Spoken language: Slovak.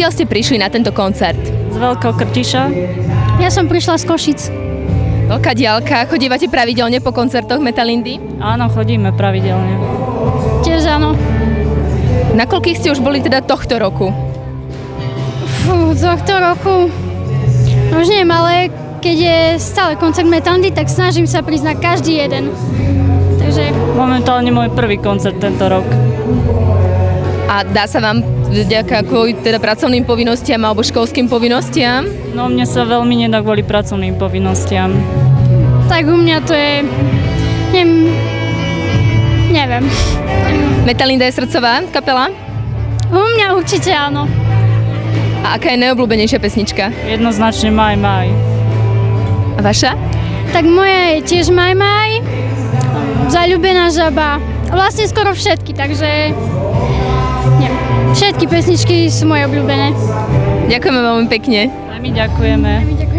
Odkiaľ ste prišli na tento koncert? Z Veľkého Krtiša. Ja som prišla z Košic. Veľká diálka, chodívate pravidelne po koncertoch Metalindy? Áno, chodíme pravidelne. Tiež áno. Na koľkých ste už boli teda tohto roku? Fú, tohto roku už neviem, ale keď je stále koncert Metalindy, tak snažím sa prísť na každý jeden. Takže Momentálne môj prvý koncert tento rok. A dá sa vám vďaka kvôli teda pracovným povinnostiam alebo školským povinnostiam? No mne sa veľmi nedá kvôli pracovným povinnostiam. tak u mňa to je... Neviem, neviem. Metalinda je srdcová kapela? U mňa určite áno. A aká je najobľúbenejšia pesnička? Jednoznačne maj, maj. A vaša? Tak moja je tiež Maj Maj, Zaľúbená žaba. Vlastne skoro všetky, takže... Neviem. Všetky pesničky sú moje obľúbené. Ďakujeme veľmi pekne. A my ďakujeme. Ďakujem.